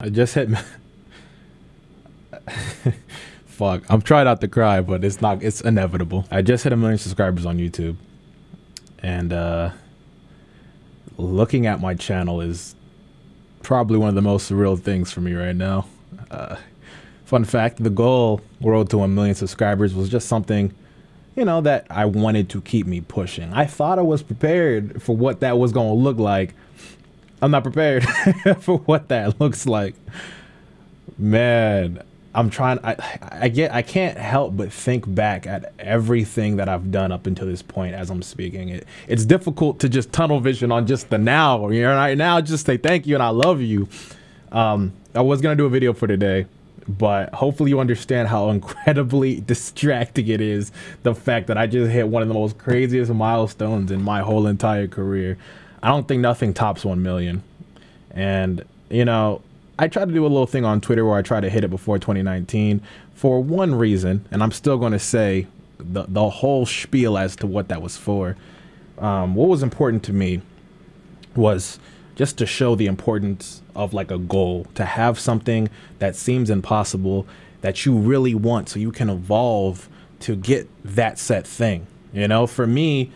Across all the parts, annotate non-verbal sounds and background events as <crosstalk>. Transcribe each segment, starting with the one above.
I just hit. <laughs> Fuck, I'm trying not to cry, but it's not. It's inevitable. I just hit a million subscribers on YouTube, and uh, looking at my channel is probably one of the most surreal things for me right now. Uh, fun fact: the goal, world to a million subscribers, was just something, you know, that I wanted to keep me pushing. I thought I was prepared for what that was going to look like I'm not prepared <laughs> for what that looks like. Man, I'm trying I I get I can't help but think back at everything that I've done up until this point as I'm speaking. It it's difficult to just tunnel vision on just the now. You know, right now just say thank you and I love you. Um, I was gonna do a video for today, but hopefully you understand how <laughs> incredibly distracting it is the fact that I just hit one of the most craziest milestones in my whole entire career. I don't think nothing tops 1 million. And, you know, I tried to do a little thing on Twitter where I tried to hit it before 2019 for one reason, and I'm still going to say the, the whole spiel as to what that was for. Um, what was important to me was just to show the importance of like a goal, to have something that seems impossible that you really want so you can evolve to get that set thing. You know, for me,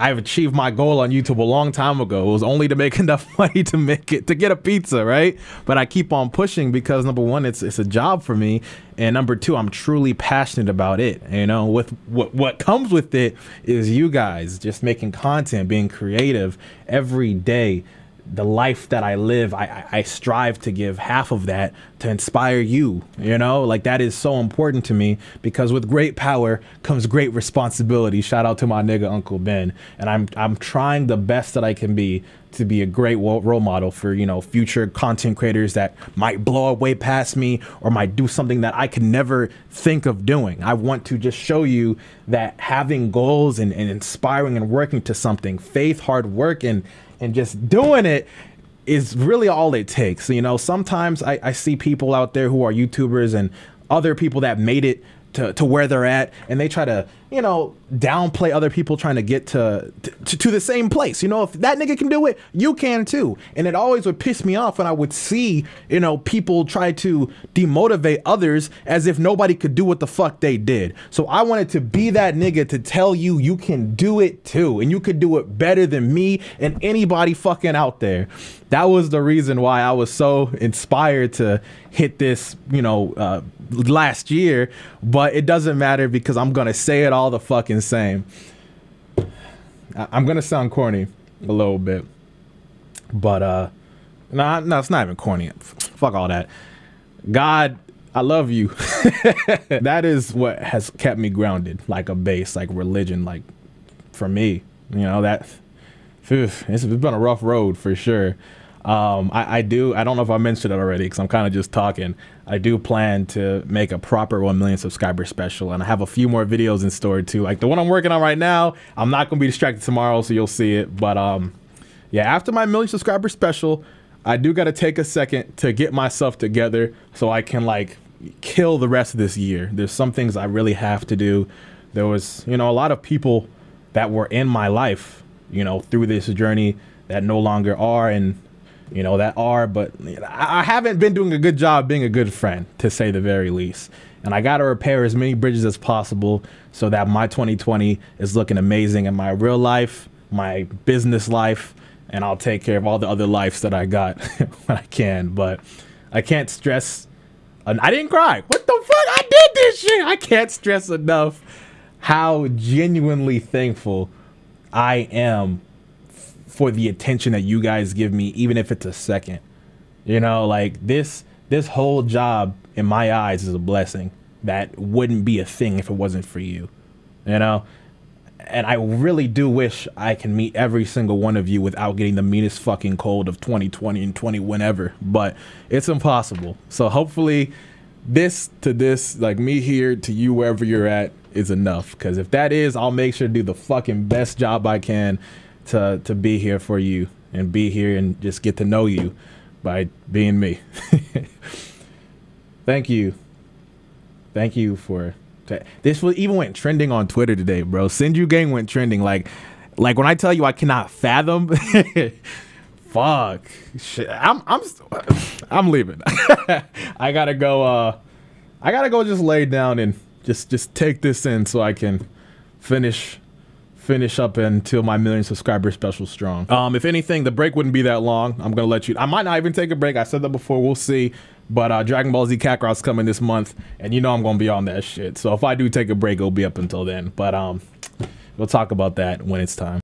I've achieved my goal on YouTube a long time ago. It was only to make <laughs> enough money to make it to get a pizza, right? But I keep on pushing because number one, it's it's a job for me, and number two, I'm truly passionate about it. You know, with what what comes with it is you guys just making content, being creative every day the life that I live, I, I strive to give half of that to inspire you. You know, like that is so important to me because with great power comes great responsibility. Shout out to my nigga Uncle Ben, and I'm I'm trying the best that I can be to be a great role model for you know future content creators that might blow way past me or might do something that I could never think of doing. I want to just show you that having goals and, and inspiring and working to something, faith, hard work, and and just doing it is really all it takes. You know, sometimes I, I see people out there who are YouTubers and other people that made it to, to where they're at and they try to you know downplay other people trying to get to, to to the same place. You know if that nigga can do it you can too. And it always would piss me off when i would see you know people try to demotivate others as if nobody could do what the fuck they did. So i wanted to be that nigga to tell you you can do it too. And you could do it better than me and anybody fucking out there. That was the reason why i was so inspired to hit this you know uh, last year, but it doesn't matter because I'm gonna say it all the fucking same. I'm gonna sound corny a little bit, but uh, nah, no, it's not even corny. Fuck all that. God, I love you. <laughs> that is what has kept me grounded, like a base, like religion, like for me. You know that. it's been a rough road for sure. Um, I, I, do. I don't know if I mentioned it already because I'm kind of just talking. I do plan to make a proper 1 million subscriber special, and I have a few more videos in store too. Like the one I'm working on right now. I'm not gonna be distracted tomorrow, so you'll see it. But um, yeah, after my million subscriber special, I do got to take a second to get myself together so I can like kill the rest of this year. There's some things I really have to do. There was, you know, a lot of people that were in my life, you know, through this journey that no longer are, and you know, that are, but I haven't been doing a good job being a good friend, to say the very least. And I got to repair as many bridges as possible so that my 2020 is looking amazing in my real life, my business life, and I'll take care of all the other lives that I got <laughs> when I can. But I can't stress. I didn't cry. What the fuck? I did this shit. I can't stress enough how genuinely thankful I am for the attention that you guys give me, even if it's a second. You know, like this this whole job in my eyes is a blessing that wouldn't be a thing if it wasn't for you. You know? And I really do wish I can meet every single one of you without getting the meanest fucking cold of 2020 and 20 whenever, but it's impossible. So hopefully this to this, like me here to you wherever you're at, is enough. Because if that is, I'll make sure to do the fucking best job I can to to be here for you and be here and just get to know you by being me. <laughs> Thank you. Thank you for this was even went trending on Twitter today, bro. Senju gang went trending like like when I tell you I cannot fathom <laughs> fuck. Shit. I'm I'm I'm leaving. <laughs> I gotta go. Uh, I gotta go. Just lay down and just just take this in so I can finish finish up until my million subscriber special strong. Um, if anything, the break wouldn't be that long. I'm gonna let you. I might not even take a break. I said that before. We'll see. But uh, Dragon Ball Z Kakarot's coming this month, and you know I'm gonna be on that shit. So if I do take a break, it'll be up until then. But um, we'll talk about that when it's time.